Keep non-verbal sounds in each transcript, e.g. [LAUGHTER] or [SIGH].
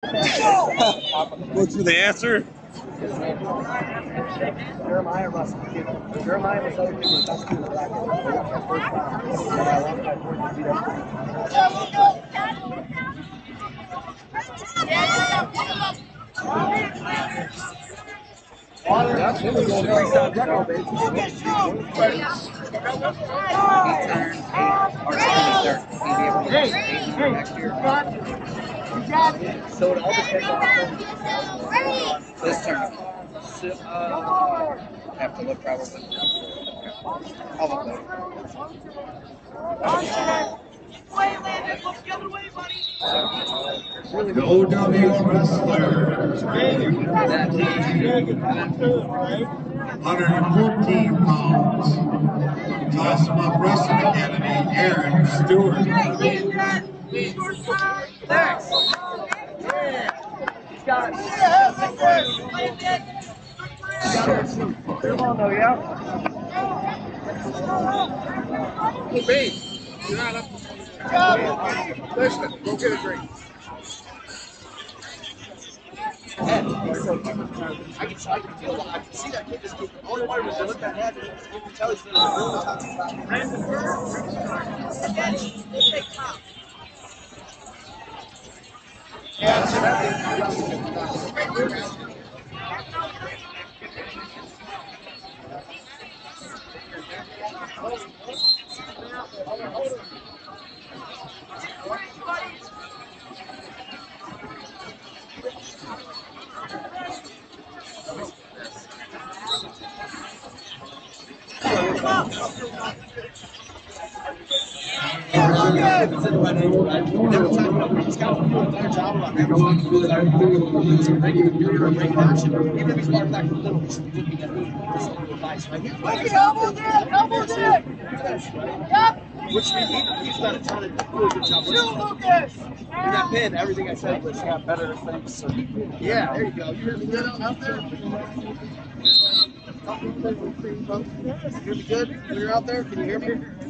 [LAUGHS] What's the answer? Jeremiah Russell. Jeremiah was best in the bracket. They won their first round. And I lost by 14 beat up. Yeah, it was going freestyle techno, baby. He turned eight, or third. He'd be able to year. So it all depends on This term. So, uh, have to look probably. I'll look later. The OW wrestlers, 114 pounds. Toss 'em Wrestling Academy, Aaron Stewart. Come on, though, yeah. Babe, you're not up. Listen, go get a drink. I can, I can feel that. I can see that kid just keep. All the way was to look at head. You can tell he's feeling really tough. Yeah, so that Which means he, he's done a ton of really good job. Lucas! In that pin, everything I said was got better things. So, yeah, there you go. You hear me good out out there? You hear me good you're out there? Can you hear me?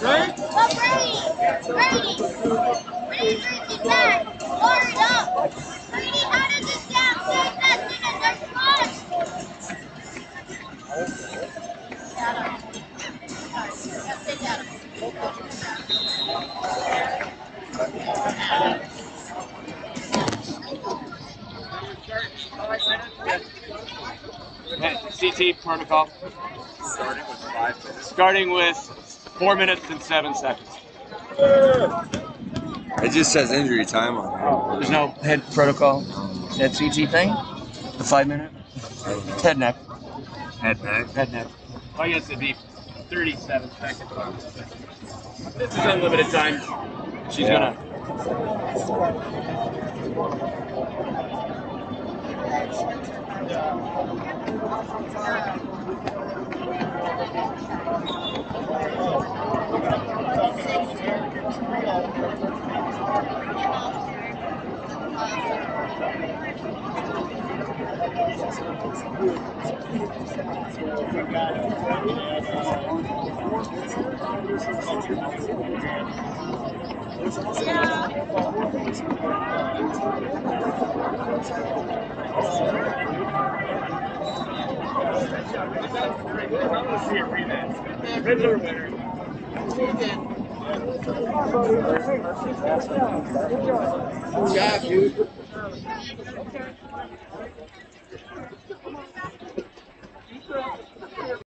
Right? But Brady, Brady, Brady, Brady, back, load it up. Brady, how does this down? Say that thing in the spot. Shut up. Sorry. Yeah, sit down. Okay, CT protocol. Starting with four minutes and seven seconds. It just says injury time on it. There's no head protocol. That CT thing? The five minute? Head neck. Head neck. Head neck. I guess it'd be 37 seconds. This is unlimited time. She's gonna. Good job, dude. Thank you.